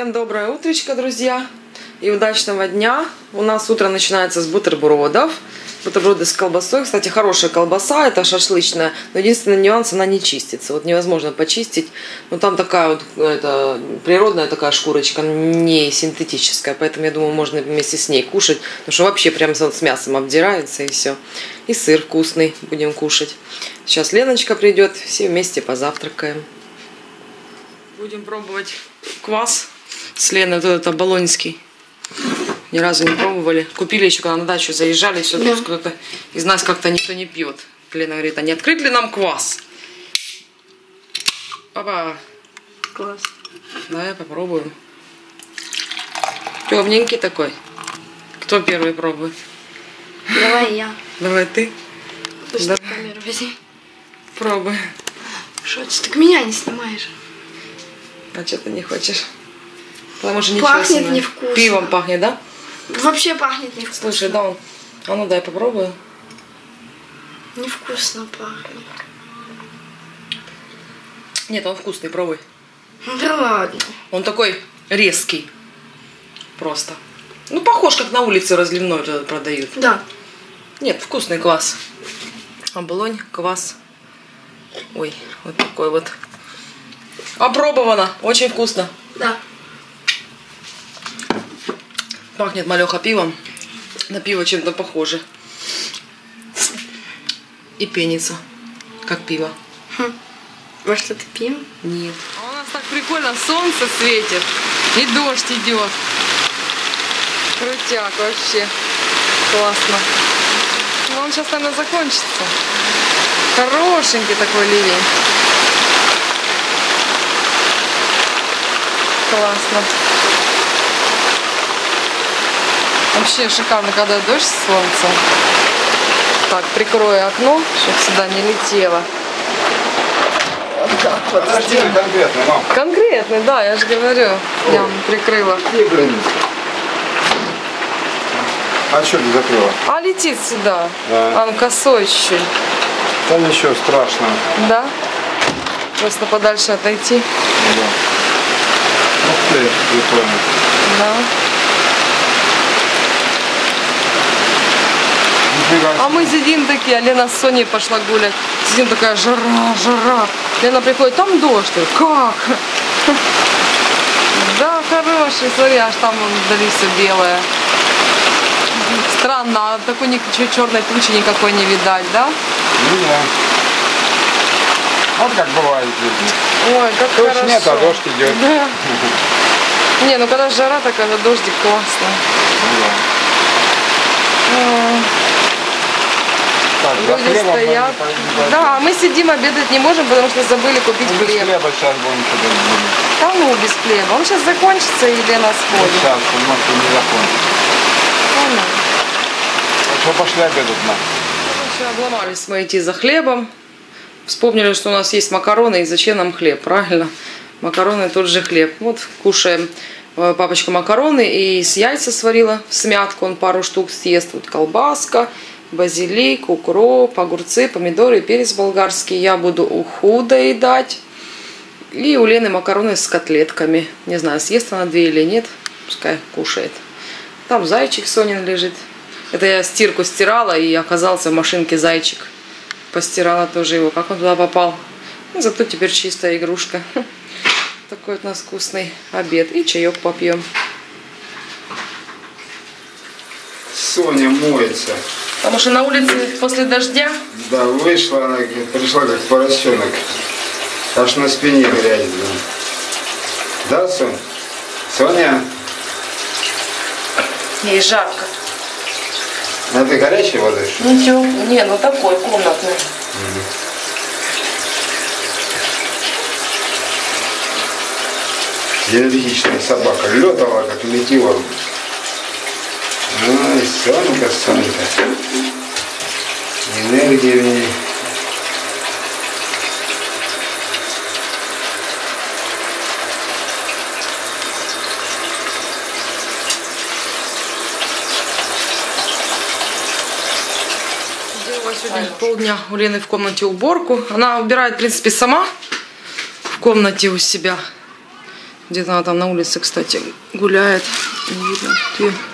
Всем доброе утречко, друзья, и удачного дня. У нас утро начинается с бутербродов. Бутерброды с колбасой. Кстати, хорошая колбаса, это шашлычная. Но единственный нюанс, она не чистится. Вот невозможно почистить. Но там такая вот, это, природная такая шкурочка, не синтетическая. Поэтому, я думаю, можно вместе с ней кушать. Потому что вообще прям с мясом обдирается и все. И сыр вкусный будем кушать. Сейчас Леночка придет, все вместе позавтракаем. Будем пробовать квас с Леной, вот этот оболонский. Ни разу не пробовали. Купили еще, когда на дачу заезжали, все Да. кто-то из нас как-то никто не пьет. Лена говорит, а не открыть ли нам квас? Папа, Класс. давай попробуем. Темненький такой. Кто первый пробует? Давай я. Давай ты. Пусть Да. камеру возьми. Пробуй. Что ты так меня не снимаешь? А что ты не хочешь? Потому что Пахнет себе. невкусно. Пивом пахнет, да? Вообще пахнет невкусно. Слушай, да он. А ну дай попробую. Невкусно пахнет. Нет, он вкусный, пробуй. Да ладно. Он такой резкий. Просто. Ну, похож, как на улице разливной продают. Да. Нет, вкусный квас. Оболонь, квас. Ой, вот такой вот. Опробовано. Очень вкусно. Да. Пахнет малеха пивом. На пиво чем-то похоже. И пенится. Как пиво. Может, это пьем? Нет. А у нас так прикольно, солнце светит, и дождь идет. Крутяк вообще. Классно. Ну, он сейчас, наверное, закончится. Хорошенький такой ливень. Классно. Вообще шикарно, когда дождь с солнцем. Так, прикрою окно, чтобы сюда не летело. Вот так вот конкретно, мам. Конкретный, да, я же говорю. Я вам прикрыла. А что ты закрыла? А летит сюда. Да. Он косой чуть-чуть. Да ничего страшного. Да? Просто подальше отойти. Ну да. Ух ты, прикольно. Да. А мы сидим такие, а Лена с Соней пошла гулять. Сидим такая жара, жара. Лена приходит, там дождь. Я Как? Да, хороший, смотри, аж там вдали все белое. Странно, а такой ничего черной тучи никакой не видать, да? Ну да. Вот как бывает жизни. Ой, как Туч хорошо. нет, а дождь идет. Да. Не, ну когда жара такая, дождик классно. Ну да. А, Так, за Люди хлебом мы стоят. не пойдем. Да, а мы сидим, обедать не можем, потому что забыли купить без хлеб. хлеба сейчас будем что-то. Да ну, без хлеба. Он сейчас закончится, и Лена Вот сходит. сейчас, он может и не закончится. Ну. Так что пошли обедать нам. Короче, обломались мы идти за хлебом. Вспомнили, что у нас есть макароны, и зачем нам хлеб, правильно? Макароны тот же хлеб. Вот кушаем э, папочка макароны и с яйца сварила в смятку, он пару штук съест. Вот колбаска, базилик, укроп, огурцы, помидоры, перец болгарский. Я буду уху доедать. И у Лены макароны с котлетками. Не знаю, съест она две или нет. Пускай кушает. Там зайчик Сонин лежит. Это я стирку стирала, и оказался в машинке зайчик. Постирала тоже его. Как он туда попал? Ну, зато теперь чистая игрушка. Такой вот у нас вкусный обед. И чаек попьем. Соня моется. Потому что на улице после дождя Да, вышла она, пришла как поросенок. Аж на спине грязь. Да, да Сонь? Соня, ей жарко. а ты горячей воды? Ничего. Не, ну такой комнатный. Энергичная собака. Летала, как метеор. Сонька, Сонька. Энергия в ней. Сегодня полдня у Лены в комнате уборку. Она убирает, в принципе, сама в комнате у себя. Где-то она там на улице, кстати, гуляет. Не видно.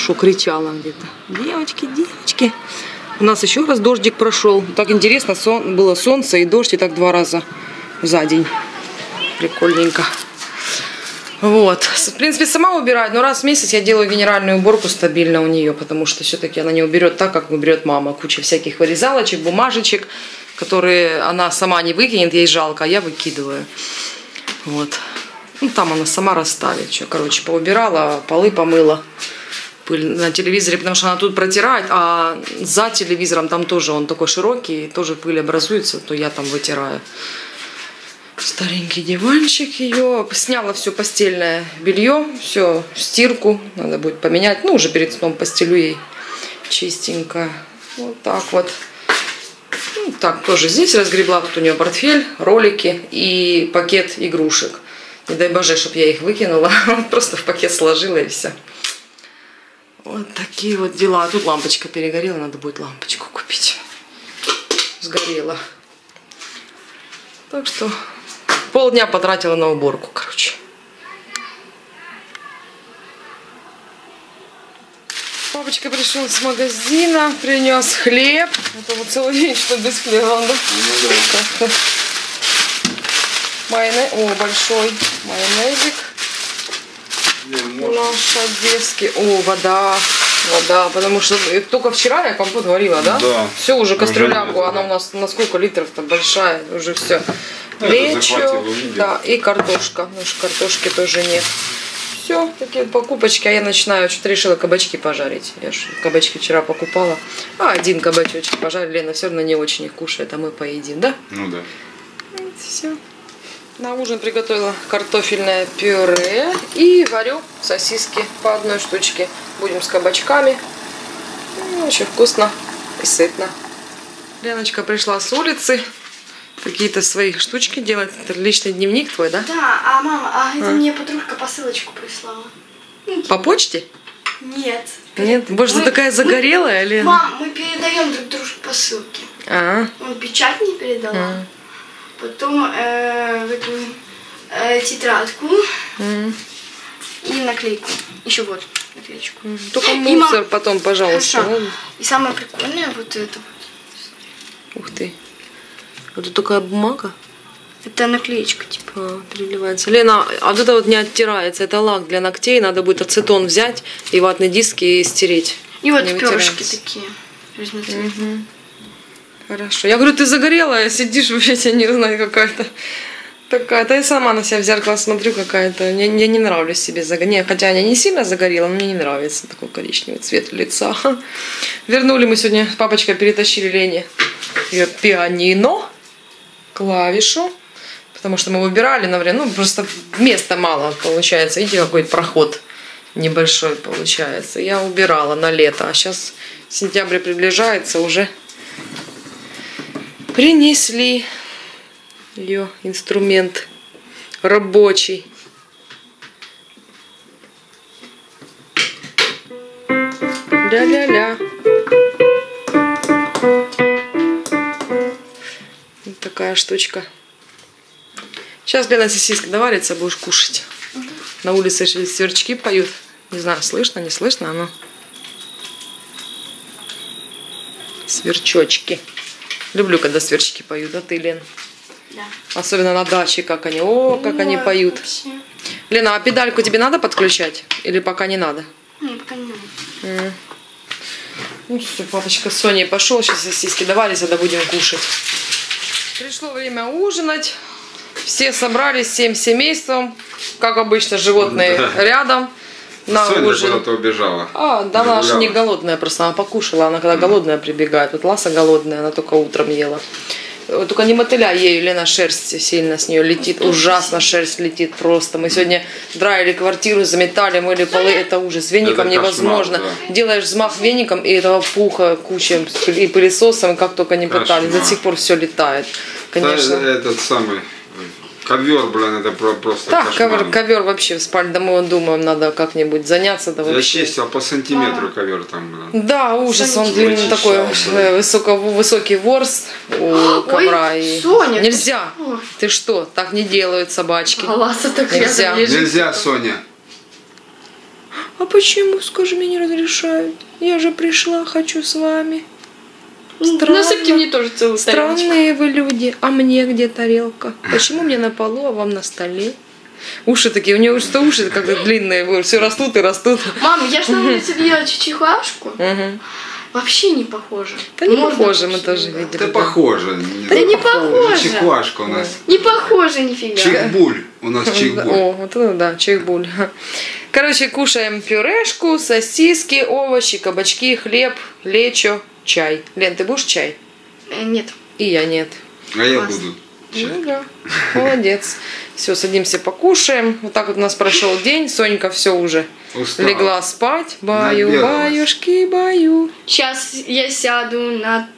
Что кричала где-то. Девочки, девочки. У нас еще раз дождик прошел. Так интересно, сон, было солнце и дождь, и так два раза за день. Прикольненько. Вот. В принципе, сама убирать, но раз в месяц я делаю генеральную уборку стабильно у нее, потому что все-таки она не уберет так, как уберет мама. Куча всяких вырезалочек, бумажечек, которые она сама не выкинет, ей жалко, а я выкидываю. Вот. Ну, там она сама расставит. Что, короче, поубирала, полы помыла. Пыль на телевизоре, потому что она тут протирает, а за телевизором там тоже он такой широкий, тоже пыль образуется, то я там вытираю. Старенький диванчик ее. Сняла все постельное белье, все, стирку. Надо будет поменять. Ну, уже перед сном постелю ей чистенько. Вот так вот. Ну, так, тоже здесь разгребла. Тут у нее портфель, ролики и пакет игрушек. Не дай боже, чтобы я их выкинула. Просто в пакет сложила и все. Вот такие вот дела. А тут лампочка перегорела, надо будет лампочку купить. Сгорела. Так что полдня потратила на уборку, короче. Папочка пришел с магазина, принес хлеб. Это вот целый день, что без хлеба, да? Как-то. Майонез, о, большой майонезик. Наш одесский. О, вода. Вода, потому что э, только вчера я компот варила, да? Да. Все, уже кастрюлянку, она у нас на сколько литров-то большая, уже все. Ну, это Лечо, захватило, видел. да, и картошка. Потому что картошки тоже нет. Все, такие покупочки. А я начинаю, что-то решила кабачки пожарить. Я же кабачки вчера покупала. А, один кабачочек пожарили. Лена все равно не очень их кушает, а мы поедим, да? Ну да. Все. На ужин приготовила картофельное пюре и варю сосиски по одной штучке. Будем с кабачками. Ну, Очень вкусно и сытно. Леночка пришла с улицы. Какие-то свои штучки делать. Это личный дневник твой, да? Да, а мама, а это мне подружка посылочку прислала. По почте? Нет. Нет? Боже, ты Мы- такая загорелая, Лена. Мам, мы передаем друг дружке посылки. А, Он печать не передала. Потом э, в эту э, тетрадку м. и наклейку. Еще вот наклеечку. только И мусор мам- потом, пожалуйста. Хорошо. ладно? И самое прикольное вот это вот. Ух ты. Вот такая бумага. Это наклеечка, типа. А, переливается. Лена, а вот это вот не оттирается. Это лак для ногтей. Надо будет ацетон взять и ватный диск и стереть. И вот перышки такие. разноцветные. Хорошо. Я говорю, ты загорелая, сидишь вообще, я не знаю, какая-то такая-то. Я сама на себя в зеркало смотрю какая-то. Мне, мне не нравлюсь себе загорелая. Хотя я не сильно загорела, но мне не нравится такой коричневый цвет лица. Вернули мы сегодня, папочка перетащили Лене ее пианино, клавишу. Потому что мы выбирали на время, ну просто места мало получается. Видите, какой проход небольшой получается. Я убирала на лето, а сейчас сентябрь приближается, уже принесли ее инструмент рабочий. Ля-ля-ля. Вот такая штучка. Сейчас, Лена, сосиска доварится, будешь кушать. На улице сверчки поют. Не знаю, слышно, не слышно, оно. Сверчочки. Люблю, когда сверчки поют, а ты, Лен? Да. Особенно на даче, как они, о, как они Ой, поют. вообще. Лена, а педальку тебе надо подключать? Или пока не надо? Ну, пока не надо. Ну все, папочка с Соней пошел, сейчас сосиски доварятся, да будем кушать. Пришло время ужинать. Все собрались всем семейством. Как обычно, животные Да. рядом на Соня ужин. куда-то убежала. А, да, она же не голодная, просто она покушала. Она когда голодная прибегает. Вот Ласа голодная, она только утром ела. Только не мотыля ею, Лена шерсть сильно с нее летит. Ужасно шерсть летит просто. Мы сегодня драили квартиру, заметали, мыли полы. Это ужас. Веником Это кошмар, невозможно. да. Делаешь взмах веником, и этого пуха куча и пылесосом, как только не пытались. До сих пор все летает. Конечно. Да, этот самый, Ковер, блин, это про- просто Так, кошмар. ковер, ковер вообще в спальне. Да мы вот думаем, надо как-нибудь заняться. Да, Я чистил по сантиметру ковер там, блин. Да, ужас, он длинный такой, высоко, высокий ворст у ковра. и... Соня, Нельзя. ты что? Ты что, так не делают собачки. Аласа так Нельзя. Нельзя, Соня. А почему, скажи, мне не разрешают? Я же пришла, хочу с вами. Странно. Насыпьте мне тоже целую тарелочку. Странные вы люди. А мне где тарелка? Почему мне на полу, а вам на столе? Уши такие, у него что уши как-то длинные, все растут и растут. Мам, я ж на улице видела чичихуашку. Мгм. Вообще не похоже. Да не Морда похоже, мы тоже видели. Это да. похоже. Да не похоже. Чекуашка у нас. Не похоже нифига. Чекбуль. У нас Да, чекбуль. О, вот это да, чайбуль. Короче, кушаем пюрешку, сосиски, овощи, кабачки, хлеб, лечо, чай. Лен, ты будешь чай? Э, Нет. И я нет. А я Класс. буду. Ну да, молодец. Все, садимся, покушаем. Вот так вот у нас прошел день. Сонька все уже Устала. легла спать. Баю, баюшки, баю. Сейчас я сяду на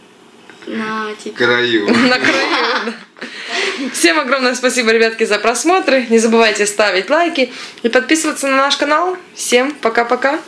на. Краю. На краю. Всем огромное спасибо, ребятки, за просмотры. Не забывайте ставить лайки и подписываться на наш канал. Всем пока-пока.